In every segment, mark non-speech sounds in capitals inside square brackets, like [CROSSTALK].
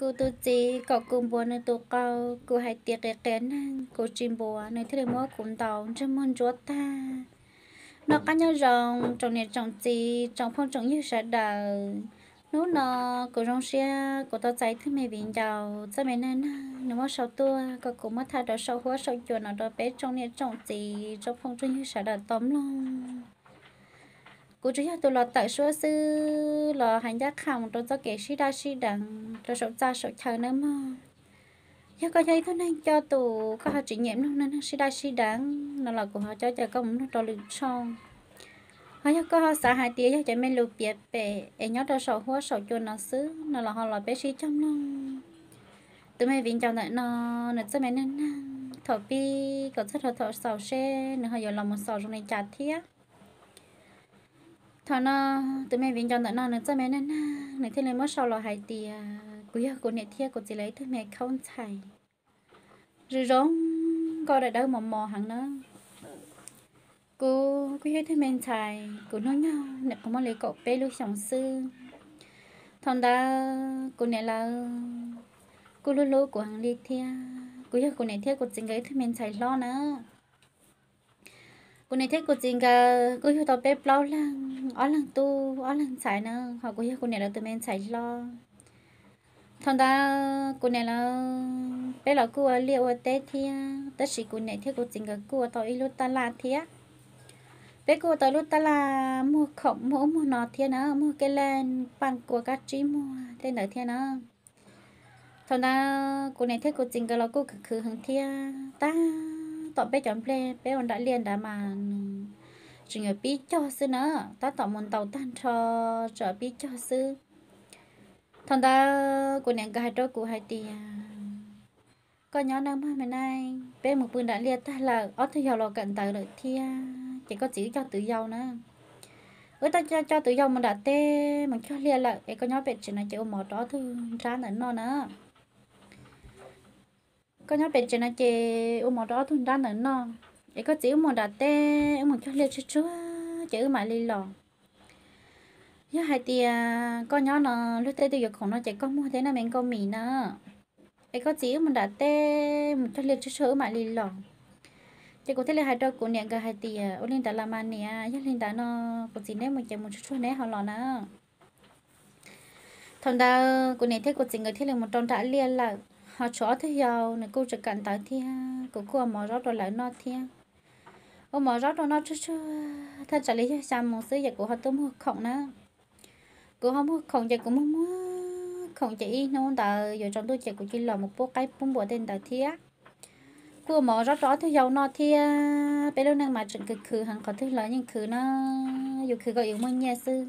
cô tu chỉ có cùng bố nơi tu cao cô hay tiệc cái kén cô chim bố nơi thế mua cũng tàu trên môn chúa ta nó cá nhau rồng trong này trong chỉ trong phong trong như sẽ đời nó nó cô rong xe cô tao chạy thứ mày viện giàu cho mày nên nó mất sáu tua cô cũng mất thay đó sáu hóa sáu chuột nó đó bé trong này trong chỉ trong phong trong như sẽ đời tóm luôn cô chỉ tôi lo tại số sư lo hành giác không tôi cho kể sĩ đa sĩ đẳng tôi sổ cha sổ chờ nữa mà giờ có thấy thôi nên cho tụ có họ chỉ nhiệm luôn nên sĩ đa sĩ đẳng, nó là của họ cho cho công nó cho lực xong họ nhớ có họ xã hai tiếng cho mình lục biệt bể em nhớ tôi sổ hoa sổ chuồn nó xứ, nó là họ là bé sĩ trong luôn tụi mày viên chồng lại nó nó cho mày nên thọ pi, có rất là thọ sầu xe nó họ giờ là một sầu trong này chặt thiết thằng nó tụi mày viên chọn tụi nó nữa cho mẹ nên ờ, này thế này mất sau là hai tia cú ở cô này thiệt cô chỉ lấy tụi mẹ không chạy rồi rong coi đại đâu mò mò hẳn nữa cô cô thấy mình chạy cô nói nhau nè có mà lấy cậu bé lúc sống sư. Thằng ta, cô này là ờ, cô lú lú của hàng ly thiệt cô giờ cô này thiệt cô chỉ lấy tụi mình chạy lo nữa cô này thấy cô chính cả cô hiểu tao bếp lâu lăng ở lần tu ở lần xài nữa họ cô hiểu cô này là tụi mình xài lo. Thằng ta, cô này là bé là cô liệu ở tết thì tất sĩ cô này thấy cô chính cả cô tao ít lúc ta là thì bé cô tao lúc ta là mua khổng mua mua nọ thì nữa mua cái lên bằng của các chị mua thế nữa thì nữa thằng ta, cô này thấy cô chính cả là cô cứ khử hàng thì ta tỏ bé chọn ple bé còn đã liền đã mà chỉ người biết cho sư nữa. Ta tỏ môn tàu tan cho trở biết cho sư. Thằng ta của nàng cái đôi của hai tia có nhỏ năm hai mươi nay bé một bữa đã liền ta là ở thứ giàu là cận tại được thia. Chỉ có chỉ cho tự giàu nữa. Ừ, ở ta cho cho tự giàu mà đã tê, mà cho liền là có nhỏ bé chỉ là chịu một đó thôi ra nữa nó nữa có nhớ bên trên nó chè ôm một đó thun đan nữa nọ để có chữ một đặt tê ôm một cho liệt chút chút chữ mà li lò. Nhớ hai tia có nhớ nó lúc tê tiêu giờ không nó chạy con mua thế là mình con mì nữa để có chữ một đặt tê một cho liệt chút chút mà li lò. Chỉ có thể là hai đôi của nè cái hai tia ôn lên đã làm ăn nè, nhớ lên đã nó có gì nếu một chạy một chút chút nè, họ lò nữa thằng ta của nè, thế của chị người thế là một trong đã liên là họ chó thế giàu này cô chỉ cần tới thì cô cô mở rót rồi lại nó thì ông mở rót rồi nó chút chút thật trả lý cho sao một số giờ của họ tôi mua khổng nữa cô không mua khổng giờ cũng mua mua, khổng chỉ nó tờ, giờ trong tôi chỉ của chỉ là một bộ cái bún bò tên tờ thì cô mở rót rõ thế giàu nó thì bây giờ năng mà chuyện cực khử hàng có thứ lợi nhưng khử nó, dù khử gọi yêu mua nhà sư.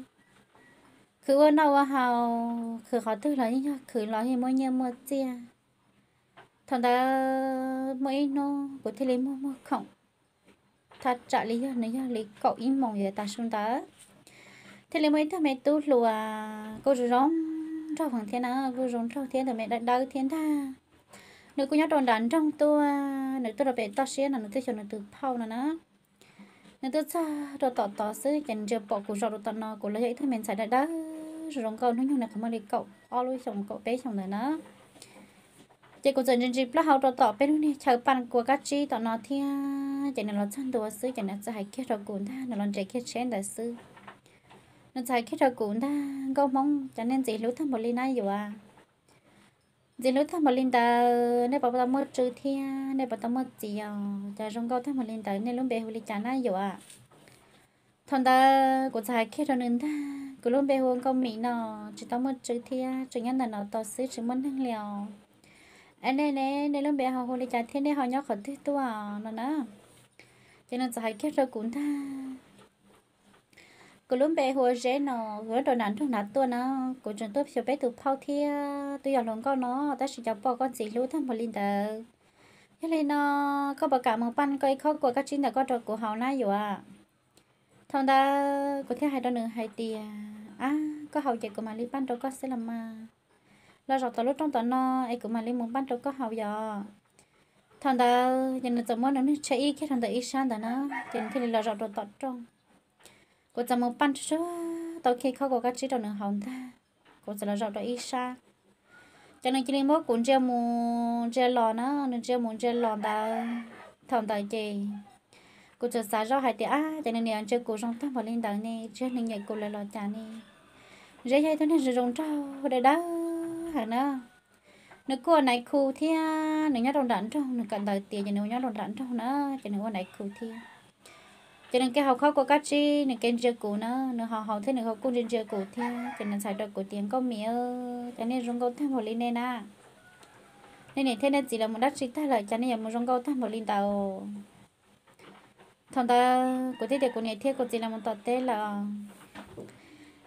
Khử ở đâu hào khử khó thứ lợi nhưng khử lợi thì mua nhà mua chia thằng ta mới nó có thể lấy mua mua không. Thật trả lý do này lấy cậu im mong vậy ta xuống ta. Thế lấy mấy thằng mẹ tu lùa, cô rồi rong cho hoàng thiên à cô rong cho thiên thằng mẹ đã đau thiên tha. Nữ cô nhớ đòn đàn trong tôi nữ tôi là về to xía là nữ tôi cho nữ từ phao là nó nữ tôi cha rồi tỏ tỏ sứ chẳng chưa bỏ của rồi tận nó của lấy thằng thì mình xài đã đau. Rồi rong câu nó nhung này không mà lấy cậu o lui chồng cậu bé chồng này nó chị cũng dần dần dịp là học tỏ bên này. Chờ bàn của các chị tỏ nó thì à, chị này nó chân đồ sư chị này sẽ hay kết rồi cuốn ta nó lần chạy kia trên đại sư. Nó chạy kia rồi cuốn ta câu mong cho nên chị lúc thăm một ly này rồi à. Chị lúc thăm một ly ta nên bảo tao mất trừ thì à, nên bảo tao mất gì à cho trong câu thăm một ly ta nên lúc bé hồ ly chán này rồi à. Thằng ta cũng chạy kia rồi nên ta cứ luôn bé hồ công mỹ nó chỉ tao mất trừ thì chỉ à, nhân là nó tao sư chỉ muốn thằng liều anh này này này lúc bé họ hồi đi chả thiên này họ nhóc khẩn thiết tua à, nó nè. Cho nên giải kết rồi cũng ta, cô lúc bé hồi dễ nó hứa đồ nản thuốc nát tua nó cô chúng tôi sẽ bé từ phao thia. Tôi giờ lồng con nó ta sẽ cho bỏ con gì lúc thằng một linh tờ. Thế nên nó có bảo cả một ban coi khó của các chính là có trò của họ nãy rồi à. Thằng ta có thể hai đôi nữa hai tiền à có hậu chạy của mà li ban đâu có sẽ làm mà là rõ tao lúc trong tao nó ai cũng mà lên muốn bắt đầu có hậu giờ thằng ta nhìn được tao muốn nó chạy ít cái thằng ta ít sang đó nó thì thì là rồi tao trong. Cô tao muốn bắt chứ tao khi không có cái chỉ đâu nữa hỏng ta cô sẽ là rồi tao ít sang cho nên chỉ lên mỗi cuốn chơi mù chơi lò nó nên chơi mù chơi lò ta thằng ta gì, cô chờ xả rõ hai tiếng á cho nên nè chơi cô trong thăm vào lên đằng này chơi nên nhảy cô lại lò chả này dễ hay thôi nên rồi rồng trâu để đó hả nó nó cô này khu thì nó nhớ đồng đắn trong nó cần đợi tiền cho nó nhớ đồng đắn trong nó cho nếu này khu thì cho nên cái học khó của các chị nó kênh chơi cũ nó nó học học thế nó học cũng chơi chơi cũ thì cho nên xài được của tiền có mía cho nên rong câu thêm một linh này nè. Nên này thế nên chỉ là một đất chỉ ta lại cho nên là một rong câu thêm một linh tàu. Thằng ta của thế để của này thế của chỉ là một tọt thế là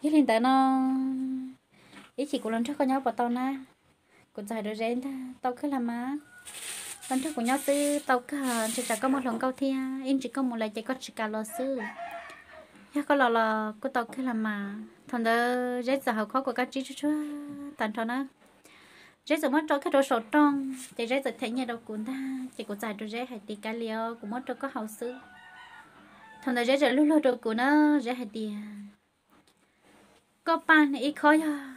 cái lên tàu nó ý chỉ của lần trước có nhau bỏ tao na. Cũng giải được rèn ta cứ làm má lần trước của nhau tư, tao cả chỉ cả có một lần câu thi in chỉ có một lần chỉ có chỉ cả lo sư. Ya có lò lò của tao cứ làm mà. Thằng đó rét giờ học khó của các chị chú chú tàn thằng đó rét giờ mất cho cái đồ sổ trong chỉ rét giờ thấy nhà đâu cuốn ta chỉ của giải được rét hay tì cá liều cũng mất cho có hậu sư. Thằng đó rét giờ lúc lúc đồ của nó rét hay tì à. có pan ít khó ya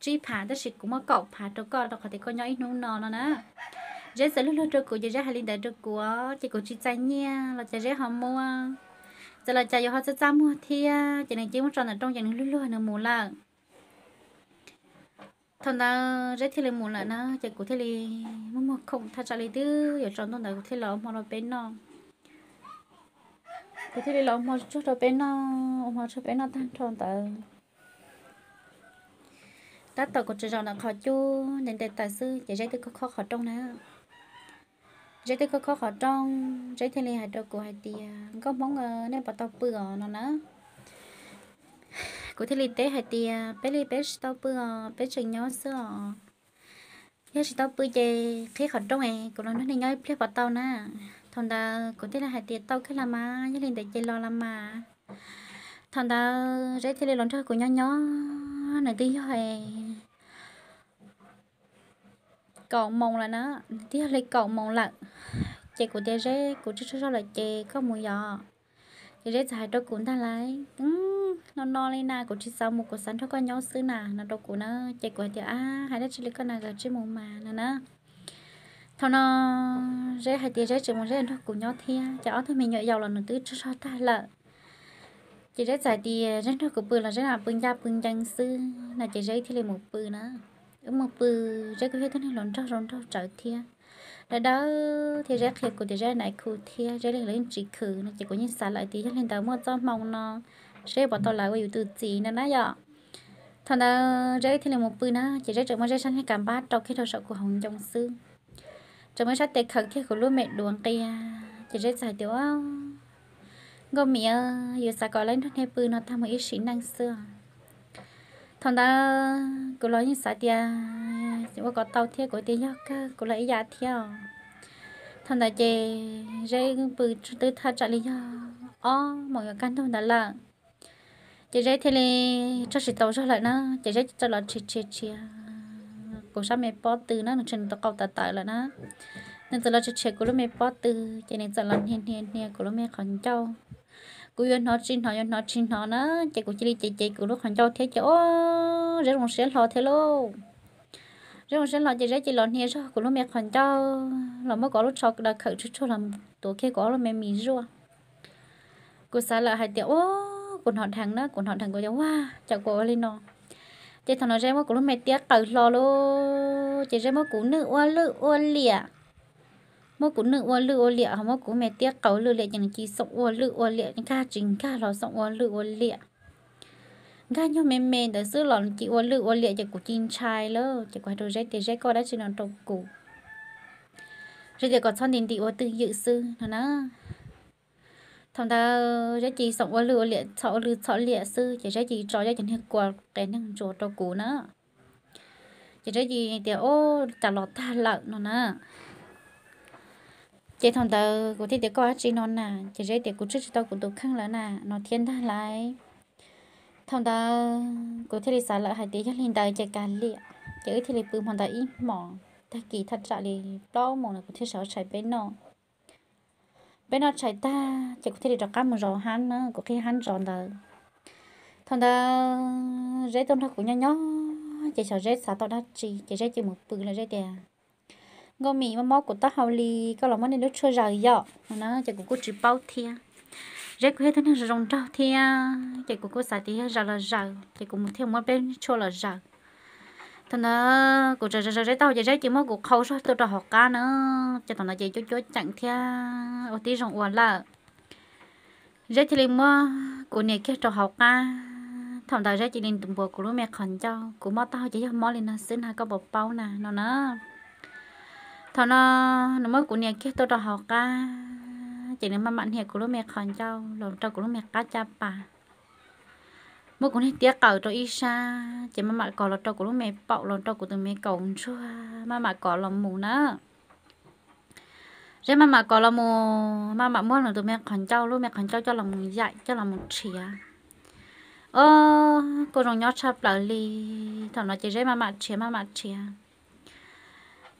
chỉ phá đó chỉ cũng mà cậu phá cho con đó có thể có nhau ít nung nọ nó nè. Rét sẽ lúc lúc đồ của giờ rét hay linh đại đồ của chỉ của chỉ trái nha, là chỉ rét hầm mua giờ là chạy họ sẽ ra mua thì à. chỉ này chỉ muốn chọn ở trong chỉ lúc lúc nó mua là thằng ta rất thì là mua là nó chỉ của thì là mua mua không thay trả lại thứ ở trong đó thì là mua nó bên nó của thì là mua chút đó bên nó mua chút bên nó thanh tròn ta ta tàu của chị là khó chú nên để tài sư chỉ rất thì khó khó trong nữa rất thì khó khó trong rất thì là hạt đồ của hạt tiền có món nên bắt tàu bừa nó nữa của thế lý tế hạt tiền bé lý bé tàu bự bé chừng nhỏ sữa nhớ chỉ tàu bừa chè khi khó trong này của nó nó nhớ bé bắt tàu nè. Thằng ta của thế là hạt tiền tàu cái là mà nhớ lên để chơi lo làm mà. Thằng ta rất thì là lần trước của nhỏ nhỏ này tí rồi cậu mong là nó. Tiếp lấy cậu mong là chị của đế rễ của chú chú là chị có mùi giò. Chị rễ dài đôi cũng ta lấy nó no lên na của chị sau một cuộc sắn cho có nhau xứ nà. Nó đâu của nó chị của thì à hai đứa chị lấy con nào gặp chị mồm mà nè nè thằng nó rễ hai tia rễ chị muốn rễ nó cũng nhau thia. Cháu thôi mình nhọ giàu là nó tứ cho cho ta, lợ. Chị rễ dài thì rễ nó của bự là rễ là bự da bự chân sư là chị rễ thì lấy một bự nữa một bự rễ cái thế này lộn trâu lộn trâu trở thia là đó thì rác liệt của thì rác này khu thì rác lên lên chỉ khử nó chỉ có những xả lại thì rác lên tàu mua cho mong nó sẽ bỏ tàu lại qua từ gì nó nói vậy thằng đó rác thì là một bự nó chỉ rác trở mới rác sang cái cảm bát trong khi thao sợ của hồng trong sư trở mới sát tệ khẩn khi của lúa mẹ đuồng kia chỉ rác giải tiểu ngô mía, giờ sao có lên thôi he bự nó tham một ít sĩ năng xưa thằng ta cô nói như sao tia chỉ có tàu thiệt của tia nhóc cô lấy giá theo thằng ta chè rây bự từ thà trả lý ó, mọi người căn thằng ta là. Chị rây thì là cho sự tàu cho lại nó chị rây cho là chị chị chị cô sao mẹ bỏ từ nó trên tàu cầu tạt tạ là nó nên từ là chị chị cô lúc mẹ bỏ từ. Cho nên giờ lần hiền hiền hiền cô lúc mẹ còn châu cô yên nó xin nó nó xin nó nó chị cô chỉ đi chị chị cô lúc hàng châu thế chỗ. Rất là sẽ lo thế luôn. Rồi sẽ lo chỉ chỉ lo nhiều cho cô lúc mẹ hàng cho là mới có lúc sọc đã khởi chút cho làm tổ kia có là mẹ mì rùa cô xã là hai tiểu, ô cô họ thằng đó cô họ thằng cô cháu. Wow chào cô lên nó. Chạy thằng nó ra mất cô lúc mẹ tiếc tự lo luôn. Chạy ra mất cũng nữ oa lự oa lìa mới cũng nữ oa lự oa lìa không mới cũng mẹ tiếc cầu lự lìa chẳng chỉ sống oa lự oa lìa chẳng ca chính ca lò sống oa lự oa lìa ga nhau mềm mềm để xứ lòn chỉ uốn lự uốn liệt chỉ của chín trai lơ. Chỉ qua đồ rét thì rét coi đã chỉ nằm trong cũ. Rồi giờ còn son tiền tị uốn tự dự sư nó nó thằng ta ờ, rét chỉ sống uốn lự uốn liệt sợ lự sợ liệt sư. Chỉ rét chỉ cho ra chẳng hiệu quả cái năng chỗ trong cũ nữa chỉ rét gì thì ô trả lọt ta lợn nó nè chỉ thằng ta của thiết để coi chỉ non nà chỉ dễ để của trước tao của tôi khăn lỡ nà nó thiên ta lại. Thằng của thiết lập xả lại hai tí cho linh đại chạy cả ấy thiên đi bự hoàn ta ít mỏ ta kỳ thật ra thì đó mỏ là của thiết sáu chạy bên nó. Bên nó chạy ta chỉ có đi đọc cam một rò hắn nữa của khi hắn rò ta thằng ta dễ tôn thật của nhau nhau chỉ sợ dễ xả tao đã chỉ chỉ dễ chịu một bự là dễ đè ngô mì mà móc của ta hào li có lòng món này nó chưa rời dọ nó chỉ của cô chỉ bao thia. Rết của hết nó rồng trâu thia. Chỉ của cô xả thì rào là rào chỉ của một thêm một bên cho là rào thằng nó của trời trời trời tao chỉ rết chỉ mất của khâu số tôi cho học cá nữa. Chỉ thằng nó chỉ chút chút chẳng thia. Ở tí rồng uổng là rết thì liền mua của này kia trò học cá thằng đại ra chỉ nên tụm bò của lúc mẹ khẩn cho. Của mò tao chỉ cho mò lên nó xin hai cái bột bao nè, nó nó thọ nó nó mới của nhà kia tôi đòi học ca chỉ nên mà mạnh hiệp của lúc mẹ khẩn cho lòng cho của lúc mẹ cá cha bà. Mỗi con tiếc cầu cho isa chỉ mà mẹ cò lòng cho của lúc mẹ bạo lòng cho của tụi mẹ cầu chua à. mà mẹ cò lòng mù nữa. Rồi mà mẹ cò lòng mù, mà mẹ muốn là tụi mẹ khẩn cho lúc mẹ khẩn cho cho lòng mù dạy, cho lòng mù chìa à. ơ, cô rồng nhót chập lại li thằng nó chỉ rơi mà mặt chia mà mặt chia à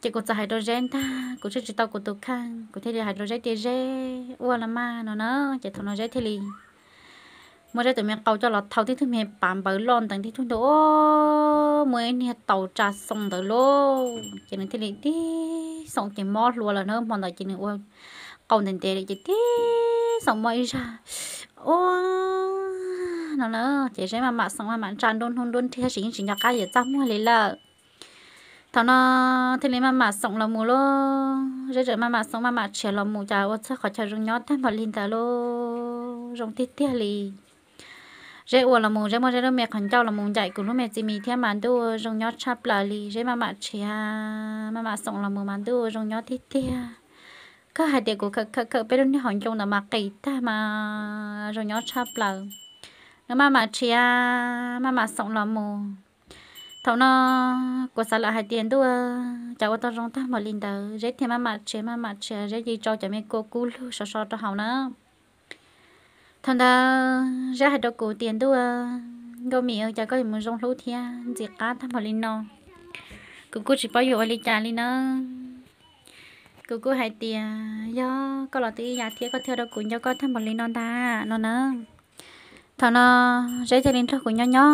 chỉ có hydrogen ta cô chỉ tao cô tôi khang cô thấy hydrogen thì dễ. Ua là ma nó nó chỉ thằng nó dễ thì li mới ra tụi mình cầu cho lọt thầu thì thứ mình bản bờ lon tầng thì chúng tôi mới nè tàu trà sông tới lô. Chỉ nên thì liền đi, sông chỉ mót luôn là nó mòn lại chỉ nên ua cầu nền tiền chỉ đi sông mới ra. Ô nó nó chỉ sẽ mà mà xong mà mà tràn đôn hôn đôn thì chỉ chỉ nhạc cái gì tao mua lấy là thằng nó thì lấy mà mà sống là mù lo rồi rồi mà mà sống mà mà trẻ là mù, chả ôi sao khỏi chả rung nhót thêm vào linh ta lo rong tít tít li rồi ua là mù rồi mà rồi mẹ khẩn cháu là mù, chạy cùng lúc mẹ chỉ mì thêm mà đu rong nhót chắp là li rồi mà mà trẻ mà mà sống là mù mà đu rong nhót tít tít có hai điều của khờ khờ khờ bên đó họ trông là mà kỳ ta mà rong nhót chắp là nó mà mà chia mà mà sống là mù thầu nó của xã lại hai tiền đua cháu tao rong ta mà linh đầu rết thêm mà mặt chém mà mặt chém rết gì cho cho mấy cô cú lu sợ sợ cho hậu nó. Thằng ta ra hai đôi cổ tiền đua gấu miệng cháu có gì muốn rong lú thia gì cá tham mà linh nó cứ cô chỉ bao nhiêu linh trả linh nó. Cô cô hai tiền do có lọ tí nhà thiệt có theo đâu cổ cho có tham mà linh non ta nó nó. Thằng nó rết cho linh thôi của nhỏ nhỏ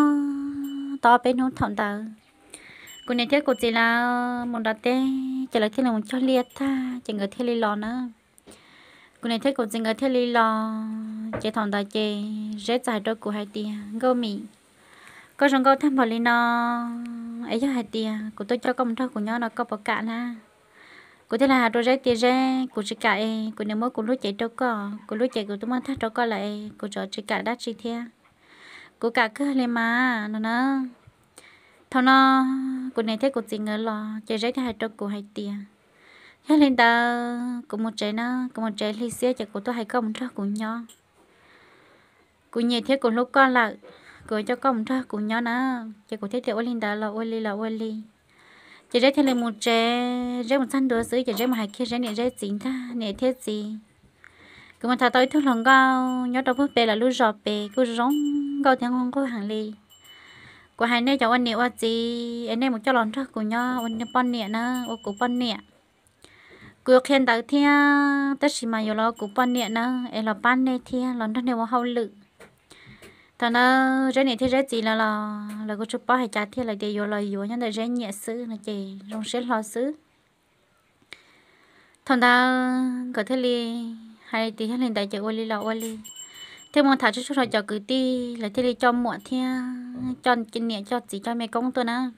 to bên hôn thằng tờ cô này thế cô chỉ là một đợt tê chỉ là thế là một cho liệt tha, chỉ người thế li lò nữa. Cô này thế cô chỉ người thế li lò chỉ thằng tờ chỉ rất dài đôi của hai tia. Gô mì có trong cô tham vào li nó ấy cho hai tia. Cô tôi cho công thôi của nhỏ nó có bỏ cả na. Cô thế là tôi rét tia rét cô chỉ cả cô nếu mới cô lúc chạy đâu có cô lúc chạy cô tôi mang thắt đâu có lại cô cho chỉ cả đắt chi thế cô cả cứ lên mà nó nó. Thằng nó cô này thấy cô chỉ ngỡ lo chạy rét hai trâu, cô hai tiền thế lên ta cô một trái nó cô một trái ly xe cho cô tôi hai một cho cô nhỏ. Cô nhẹ thế cô lúc con lại cô cho con một cho cô nhỏ nó. Cho cô thấy tiểu linh ta là ôi ly là ôi ly chỉ rét thêm một trái rét một thân đồ sữa chỉ rét mà hai kia rét này rét chính ta này thế gì. Cứ mà thà tôi thương lòng cao nhớ đâu bước bề là lúc giọt bề cứ rong câu tiếng không có hàng ly của hai nơi cháu anh nẹo gì anh em một cho lòng thôi của nhau anh em bon nẹo nữa ô của bon nẹo cứ khen tới thia tất chỉ mà giờ lo của bon nẹo nữa em là ban này thia lòng đó nẹo mà hậu lự thằng nó rẽ nẹo thì rẽ gì là là là có chụp bao hay trả thia là để yêu lo yêu nhưng để rẽ nhẹ xứ là chị, rong sẽ lo xứ thằng ta có thể li hay tí hay lên đại chợ li là oli thế mà thả cho chúng rồi cho cứ ti là thế li cho muộn thế cho kinh nghiệm cho chỉ cho mẹ công tôi nữa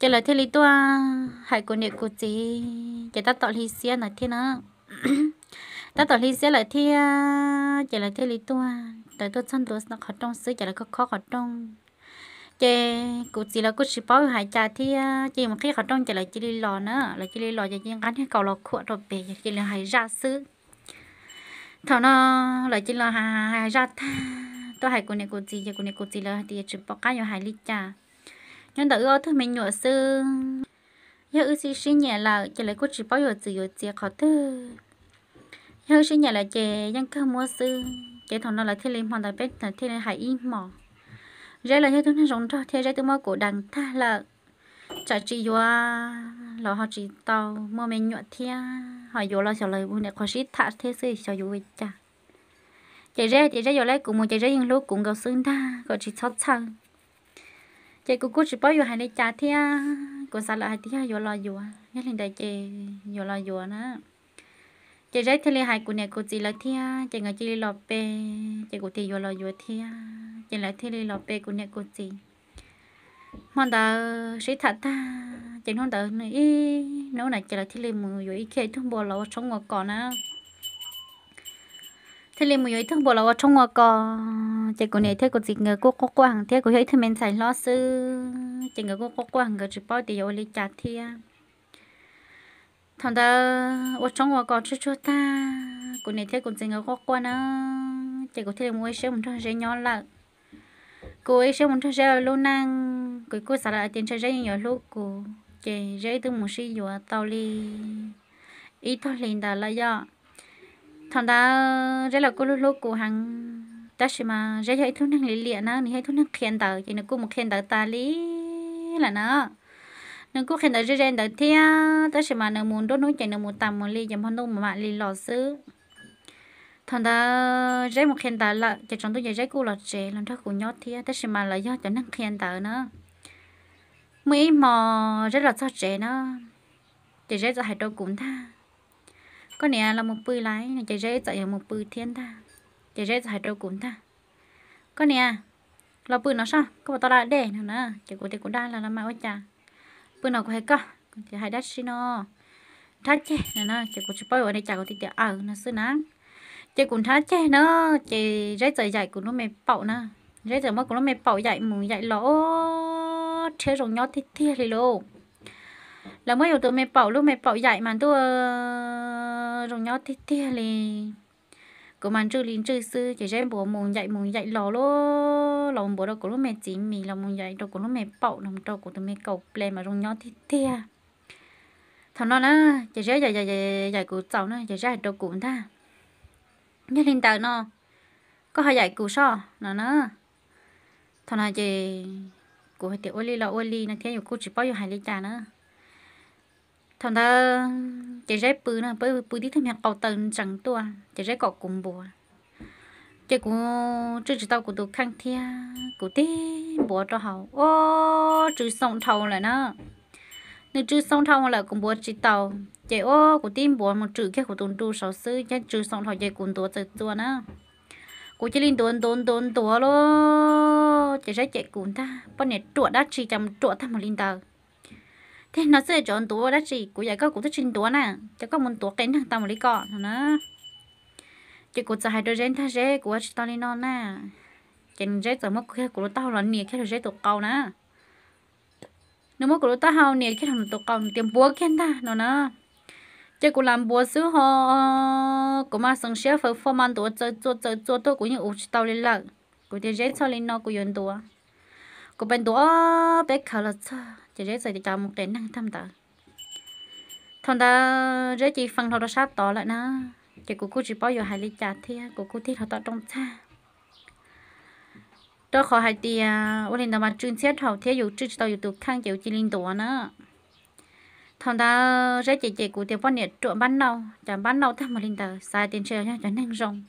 cho là thế li tôi à, hãy của niệm của chị cho ta tỏ lý xe là thế nữa [COUGHS] ta tỏ lý xe là thế cho là thế li tôi à, tại tôi chân tôi nó khó trong xứ cho là khó khó khó trong chị cụ chị là cụ chỉ bảo hải cha thì chị một khi khó trong chả là chỉ đi lò nữa là chỉ đi lò cho chị ngắn cái cầu lò khua rồi về chỉ là hải ra xứ thằng nó lại chỉ là hai hai ra tha tôi hai cô này cụ giờ cô này cô gì là thì chỉ bảo cái hai lít cha nhưng đỡ ở thôi mình nhựa sư. Giờ ư xí xí nhẹ là chỉ là cô chỉ bảo giờ chỉ giờ chỉ khó thứ giờ xí nhẹ là chè ยัง cơ mua sư. Cái thằng nó là thiên linh hoàn toàn biết là thiên linh hải im mỏ. Rồi là như tôi nói rong cho thế rồi tôi mới cổ đằng ta là cho chị yo lo họ chị tàu mà mình nhọ thia. Họ yo lo sợ lời buồn này có sĩ thả thế sự sợ vô cha chạy ra chạy ra yo lấy cùng một chạy ra những lúc cũng gặp sưng ta có chị chót sang chạy cũng cũng chỉ bao yo hai này cha thia cô sao lại hai thia yo lo yo nhớ lên đây chị yo lo yo nữa chị rất thì hai cô này cô chị là thia chị ngồi chị lo pe chị cô thì vô lo vô thia. Chị lại thì lo pe cô này cô chị mong ta sĩ thật ta chẳng nói ta này nấu này chỉ là thì liền mùi rồi ý kia thông bộ là trong ngõ cỏ nữa thế liền mùi thương bộ là trong ngõ cỏ chỉ cô này, thế cô chỉ ngờ cô có quang thế cô thấy thế mình xài lo sư. Chị ngờ cô có quang ngờ chỉ bao tiền rồi lấy chặt thì thằng ta ở trong ngõ cỏ chút chút ta. Cô này, thế cô chỉ ngờ có quang chỉ chị cô thấy mùi xe một thằng sẽ nhỏ lại cô ấy sẽ một thằng sẽ luôn năng cái cô xả lại tiền chơi giấy nhiều lúc cô chơi giấy từ một sĩ dùa tàu li ý thôi liền đã là do. Thằng ta rất là cô lúc lúc cô hàng ta xem mà dễ hay thu năng lý liền nó thì hay thu năng khen tờ chỉ nó cô một khen tờ ta lý là nó. Nó cô khen tờ dễ dễ tờ thia ta xem mà nó muốn đốt nối chạy nó muốn tầm một ly chấm hơn đâu mà mạng ly lò xứ, thằng ta dễ một khen tờ là chỉ trong tôi dễ dễ cô là chế làm cho cô nhót thia ta xem mà là do cho năng khen tờ nữa mấy mò rất là sao trẻ nó chỉ rất là hay đâu cũng tha. Con này là một bự lái. Này chỉ rất là một bự thiên tha. Chỉ rất là hay đâu cũng tha. Con này là bự nó sao? Có tao đã để nữa. Nè chỉ của thể cũng đang là làm mai quá cha. Bự nó có hay có? Chỉ hay đắt xin nó thắt chứ nè nè chỉ của chỉ bao ở đây chả có thể ở nó xưa nắng. Chỉ cũng thắt chứ nó. Chỉ rất là dài của nó mày bạo nè. Rất là mất của nó mày bạo dạy mùng dạy lỗ thế rồi nhót thiết thiết đi luôn là mới hiểu tụi mày bảo, lúc mày bảo dạy mà tôi ờ, rồi nhót thiết thiết đi của mình trừ liền trừ sư chỉ xem bố muốn dạy muốn dạy lò lô. Lò bố đâu của lúc mày chỉ mì, là muốn dạy đâu của lúc mày bảo lòng đâu của tụi mày cầu play mà rồi nhót thiết thiết thằng nó nữa chỉ xem dạy dạy dạy dạy của cháu nữa chỉ xem đâu của ta nhất linh tờ nó, có hai dạy của sao nó nó thằng nào chỉ của hai tiểu oli là oli nó theo cô chỉ bao nhiêu hai lít trà nữa thằng ta chỉ rét bự nè bự bự đi thêm hàng cầu tần chẳng tua chỉ rét cọ cùng bùa chỉ của chưa chỉ tao của tôi khang thia của tí bùa cho hậu ô chữ sông thầu lại nó nếu chữ sông thầu là cùng bùa chỉ tàu chỉ ô của tim bùa một chữ kia của tụi tu sáu sư chứ chữ sông thầu chỉ cùng tua từ tua nữa cô chỉ linh tuần tuần tuần tua lo chỉ sẽ chạy cùng ta bọn này chuột đã chỉ chăm chuột tham một linh tờ. Thế nó sẽ chọn tua đã chỉ cô giải có cũng thích trình tua nè. Cho có muốn tua kén thằng tao một lý cọ nữa chỉ cô sẽ hai đôi gen ta dễ của chỉ tao đi non nè. Chỉ dễ giờ mất cái của tao là nhiều cái dễ tụ cầu nè. Nếu mất của tao hao nhiều cái thằng tụ cầu tiền búa kén ta nó nè chỉ bên là sao thì thằng ta dễ chỉ phân thầu đó sát tỏ lại nè, chỉ cũng cũng chỉ bao giờ hai ly trà thì cũng cũng thích họ tỏ trong xa đó khó hai tiền, ôn lên tao mà chuyên xét hậu thế dù chưa tao dù tụ khang chịu chỉ linh tuổi nữa thằng ta rất chị chị của tiền bao nhiệt trộn ban đầu chẳng ban đầu thằng mà linh tờ sai tiền treo nha chẳng nên rồng.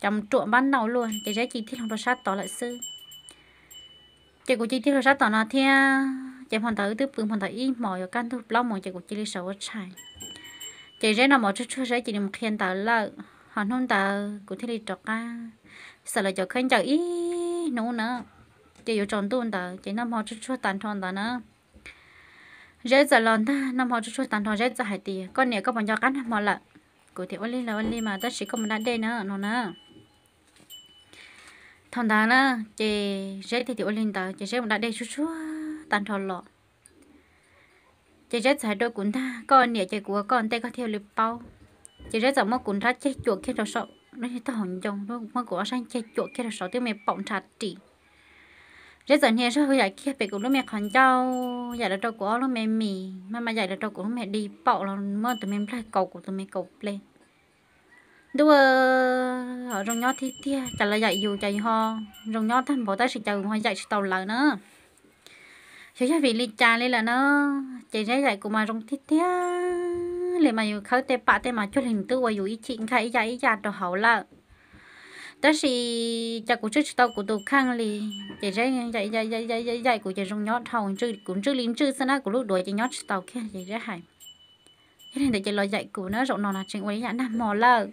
Chồng trộn ban đầu luôn chị rất chị thích không đồ sát tỏ lại sư. Chị của chị thích lòng sát tỏ nó theo à, chị hoàn tử tiếp phương hoàn tử ít mỏi ở căn thu lâu mỏi chị của chị đi sầu chạy chị rất là mỏi chút chút rất chị đi một khen tờ lợ hoàn hôn tờ của thế đi trọc ca sợ là cho khen chờ ý, nấu nữa chị ở tròn tuôn tờ chị nó mỏi chút chút tàn tròn tờ nữa dễ giờ lon ta năm họ chút tàn thọ dễ giờ hải tì. Con nè có bằng cho cắn mà lợ cụ thể only là only mà tất chỉ có một đàn đây nữa, nó nữa thằng ta nữa chị dễ thì thì only ta chị dễ một đã đây chút chút tàn thọ lọ. Chị dễ giải đôi cuốn ta con nè chị của con tay có theo liệp bao chị dễ giờ mất cuốn ra chết chuột khi đầu sợ nó thì ta hòn chồng nó mất của sang chết chuột khi đầu sợ tiếng mẹ bọng chặt chị rất giờ nghe sao giải kia bị cũng lúc mẹ khẩn châu giải là trâu của lúc mẹ mì, mà mà giải là trâu của lúc mẹ đi. Bạo là mơ tụi mẹ lại cầu của tụi mẹ cầu lên. Đua ở trong nhỏ thì tia chả là dạy dù chạy ho. Trong nhỏ thằng bỏ tay sự chờ hoa dạy tàu lợn nữa. Chứ vì li cha lên là nó chạy ra dạy của mà trong thiết tia liền mà khơi tê bạ tê mà cho hình tư và dù ý chị khai dạy dạy đồ hậu là đó thì cha cũng chưa tao cũng tụt khang lì chạy chạy chạy chạy chạy chạy chạy cũng chạy trong nhót hầu chứ cũng chưa lính chưa sao cũng lúc đuổi chạy nhót tao kia, chạy ra hải thế nên để chạy lo chạy cũng nó rộng nó là chuyện quấy nhà nằm mò lờ.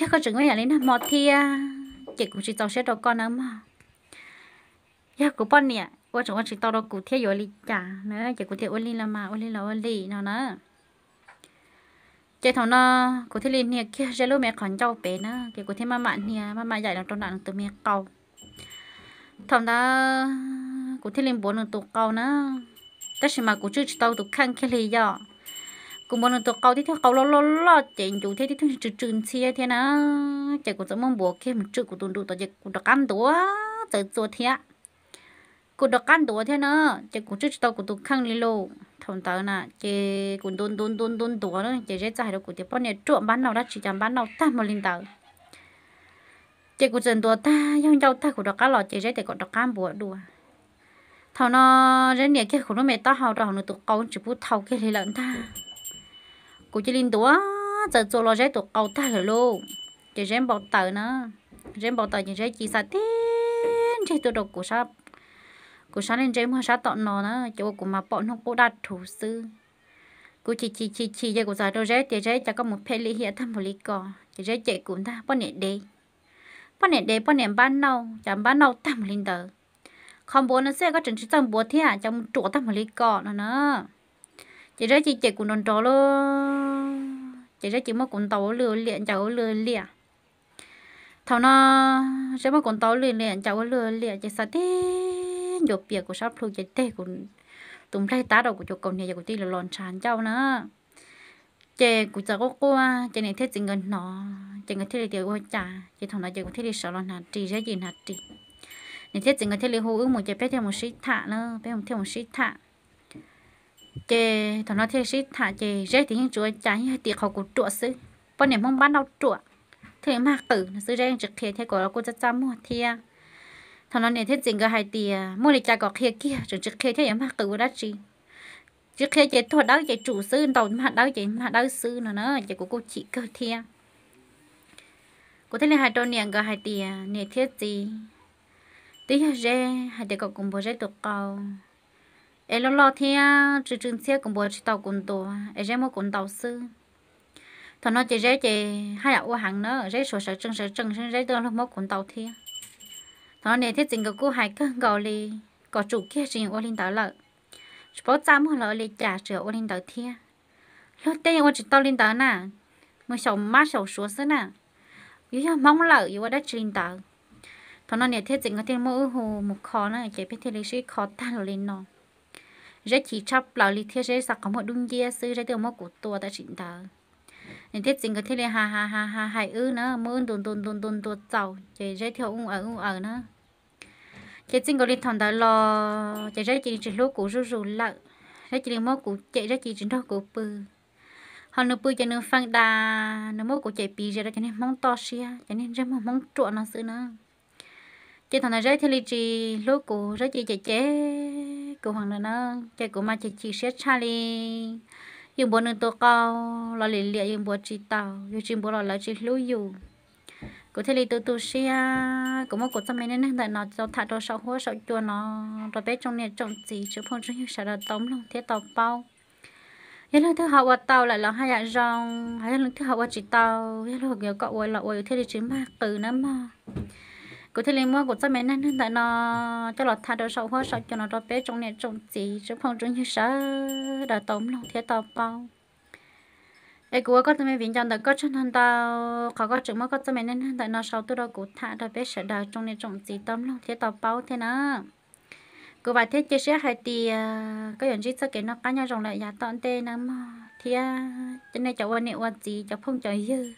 Ya có chuyện quấy nhà lính nằm mò thia à, chị cũng chỉ tao sẽ đâu con nữa mà. Ya cũng bọn nè qua chuyện qua chỉ tao đâu cũng theo dõi lì chả nữa, chị cũng theo ôn lì là mà ôn lì là ôn lì, nó nữa chế thằng nó có thể lên nè kia chế mẹ còn cháu bé nữa kia có thể mama nè mama dạy nó trong đàn từ mẹ cầu. Thằng đó có thể lên bốn đường tụ cầu nữa tất nhiên mà cũng chưa tao tụ khăn kia lì do. Cũng bốn đường tụ cầu thì theo cầu lo lo lo chạy chủ thế thì thường trừ trừ xe thế nữa chạy của tôi mong bùa kia một chữ của đủ tụi tụi của đặc ăn tụa tới tụi thế. Của đặc ăn tụa thế nè chạy của chưa tao của tụ khăn lì lô thằng tớ nè chị cũng đun đun đun đun đũa nữa chị rất dài được của tiếp bọn này trộm bán nào đó chỉ chẳng bán nào ta một linh tờ chị cũng dần đùa ta nhưng đâu ta cũng đọc cá lọ chị rất để còn đọc cam bùa đùa thằng nó rất nhiều kia của nó mẹ ta hào rồi nó tụ câu chỉ bút thầu kia thì lợn ta của chị linh đùa giờ cho lo rất tụ câu ta rồi luôn chị rất bảo tờ nữa rất bảo tờ chị rất chỉ sa tiên chị tụ đồ của sao cô sáng lên trên mà sáng tọt nó nữa chỗ của mà bọn nó bố đặt thủ sư. Cô chỉ chỉ chỉ chỉ giờ cô giải đâu rét, thì rét cho có một phe lý hiện thăm một lý cò thì rét chạy cũng ta bọn nè đi bọn nè đi bọn nè ban nâu, chẳng ban nâu thăm linh tờ không bố nó sẽ có trình chỉ trong bố thế à trong chỗ thăm một lý cò nữa nữa. Chỉ rét chỉ chạy cũng đòn trò luôn chỉ rét chỉ mất cũng tàu lừa liền cháu lừa liền thằng nó sẽ mất cũng tàu lừa liền cháu lừa liền chỉ sao thế nhổ bìa của sắp luôn chạy tê của tụm lấy tá đầu của chỗ cầu này của tí là lòn chán cháu nữa chè của cháu có qua chè này thế chỉ ngân nó chè ngân thế là điều qua chả chè thằng nó chè của thế là sợ hạt trì ra gì hạt trì này thế chỉ ngân thế là hô ước một chè bé theo một sĩ thạ nữa bé một theo một sĩ thạ chè thằng nó thế sĩ thạ chè ra thì những chúa chả như học của chúa sư bọn này mong bán đâu chúa thế mà tử sư ra trực kia thế của nó cô cha cha mua thiêng thằng nó này thế chính cái hai tia à, mua để cha có kia kia rồi trước kia thế em mắc tự đó chị trước kia chị thuật đó chị chủ sư đầu mà đó chị mà đó sư nó nó chị của cô chị cơ thia. Cô thấy là hai đôi niệm cái hai tia à, này thế gì. Tí giờ rê, hai tia có cùng bố rê tụ cầu. Em lo lo thia, trừ trường xe cùng bố chỉ tàu cùng tổ em à, rê mua cùng tàu sư. Thằng nó chị rê chị hai ạ hàng nữa, rê sổ sợ chân sợ chân rê tôi nó mua cùng tàu thia nó này thế chính cái cô hai cái gọi li có chủ kia trình ô linh tớ lợi. Bố chăm hoặc là li trả sửa ô linh tớ thia. Lúc đây ô chỉ tao linh tớ nè mới sống mát sống xuống xứ nè yếu là mong lợi, yếu đã linh tớ thọ nó này thế chính cái tiền mỗi hồ một khó nữa chỉ biết thế lý sĩ khó ta là lên nó. Rất chỉ chấp là li thế sẽ sạc có một đúng kia sư rất tiêu một của tua ta trình tớ nên thiết chính cái thiết ha ha ha ha, hai ư nữa mỗi tuần tuần tuần tuần tuần tàu, chỉ rất theo ung ở ung ở nữa chị xin gọi đi thằng đó lo chị ra chị chỉ lúc cũ rú rú lợ ra chị mua cũ chị ra chị chỉ đó cũ bự họ nửa bự cho nửa phăng đà nửa mua cũ chị pì ra cho nên mong to xia cho nên ra mong mong trộn nó xưa nữa chị thằng này ra thì chị lúc cũ ra chị chị chế cũ hoàng nữa nó chị cũ mà chị chị sẽ cha đi dùng bộ nửa tô cao lo liền liền dùng bộ chị tàu dùng chị lo là chị lưu dùng có thể là tôi từ xia có một cuộc sống nên tại nó cho thả đồ sau hố sau chua, nó rồi bé trong này trồng gì chứ không chứ sợ là tống luôn thế tàu bao. Thế là thứ họ qua tàu lại là hai dạng rong hay là thứ họ qua chỉ tàu. Thế là kiểu cậu quay là quay thế thì chỉ mà từ nó mà có thể là mua cuộc sống nên tại nó cho là thả đồ sau hố sau cho nó rồi bé trong này trồng gì chứ không chứ sợ là tống luôn thế tàu bao ai cũng có tụi mình chọn được có chân hàng tao khó có chừng mà có tụi mình nên tại nó sau tôi đâu cũng thả ra bé sợ đào trong này trồng gì tâm luôn, thế tao bao thế nào. Cô vài thế chia sẻ hai tì ờ, có những gì sẽ kể nó cá nhau rồng lại dạ, giá tọn tê nó mà thì ờ, cho nên cháu quan niệm quan gì, cháu không cháu dư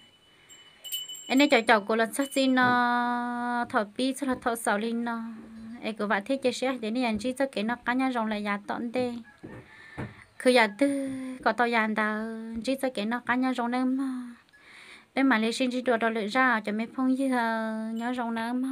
anh này cháu cháu cô là sát gì nó thọ pi, sau là thọ sáu linh nó. Ai cô vài thế chia sẻ để những gì sẽ kể nó cá nhau rồng lại dạ, giá tọn tê cứ giờ tư có tao giờ ta chỉ cho cái nó cá nhau rong nữa mà bên mà lấy xin chỉ đồ đồ lựa ra cho mấy phong như nhớ rong nữa mà